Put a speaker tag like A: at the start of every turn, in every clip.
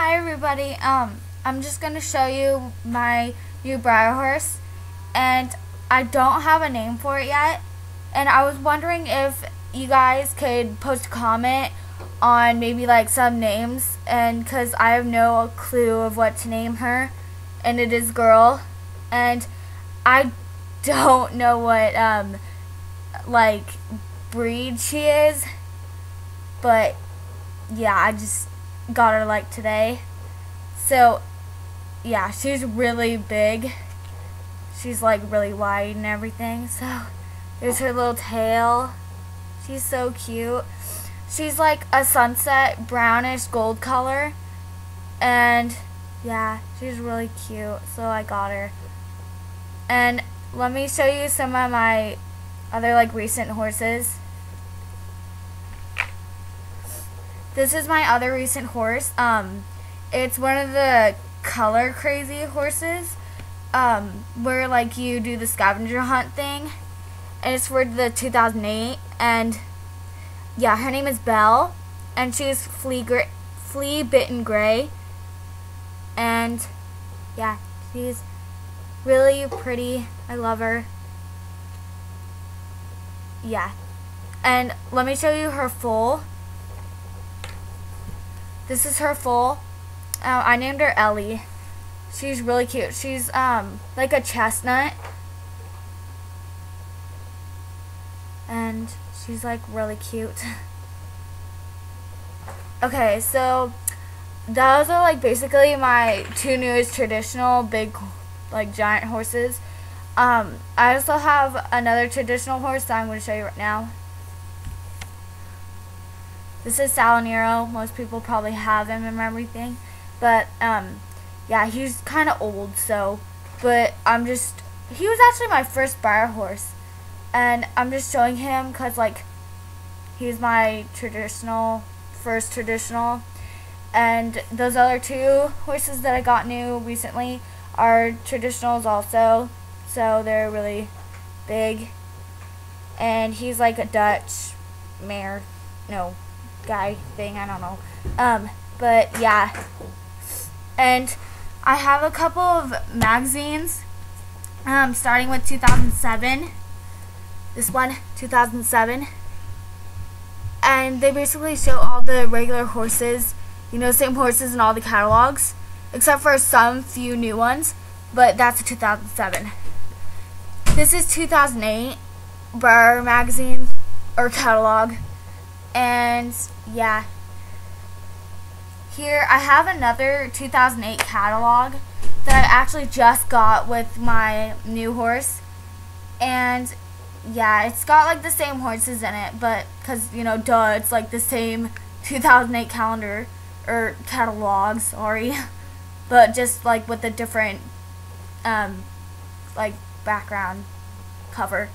A: Hi everybody, um, I'm just going to show you my new Breyer horse, and I don't have a name for it yet, and I was wondering if you guys could post a comment on maybe like some names, and because I have no clue of what to name her, and it is girl, and I don't know what, um, like, breed she is, but yeah, I just got her like today. So, yeah, she's really big. She's like really wide and everything. So, there's her little tail. She's so cute. She's like a sunset brownish gold color. And yeah, she's really cute. So I got her. And let me show you some of my other like recent horses. This is my other recent horse. Um, it's one of the color crazy horses. Um, where like you do the scavenger hunt thing. And it's for the 2008. And yeah, her name is Belle. And she's flea, flea bitten gray. And yeah, she's really pretty. I love her. Yeah. And let me show you her foal. This is her foal. Uh, I named her Ellie. She's really cute. She's um like a chestnut. And she's like really cute. okay, so those are like basically my two newest traditional big like giant horses. Um, I also have another traditional horse that I'm going to show you right now. This is Salinero. Most people probably have him and everything. But, um, yeah, he's kind of old, so, but I'm just, he was actually my first Breyer horse. And I'm just showing him because, like, he's my traditional, first traditional. And those other two horses that I got new recently are traditionals also. So they're really big. And he's like a Dutch mare. No, guy thing. I don't know. Um, but yeah. And I have a couple of magazines. Um, starting with 2007. This one, 2007. And they basically show all the regular horses, you know, same horses in all the catalogs, except for some few new ones. But that's 2007. This is 2008 Breyer magazine or catalog and yeah. Here I have another 2008 catalog that I actually just got with my new horse. And yeah it's got like the same horses in it but because you know duh it's like the same 2008 calendar or catalog sorry. But just like with a different um like background cover.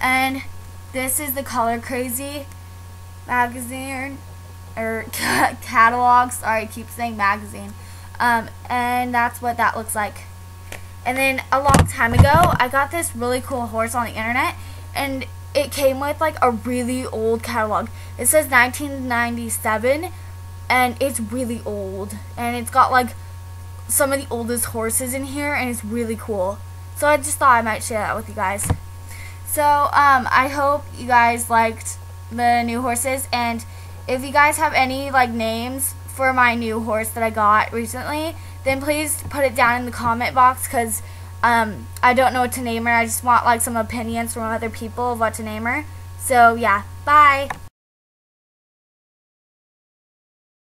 A: And this is the Color Crazy magazine or catalog. Sorry, I keep saying magazine. Um, and that's what that looks like. And then a long time ago, I got this really cool horse on the internet, and it came with like a really old catalog. It says 1997, and it's really old, and it's got like some of the oldest horses in here, and it's really cool. So I just thought I might share that with you guys. So, um, I hope you guys liked the new horses, and if you guys have any, like, names for my new horse that I got recently, then please put it down in the comment box, because, um, I don't know what to name her. I just want, like, some opinions from other people of what to name her. So, yeah. Bye!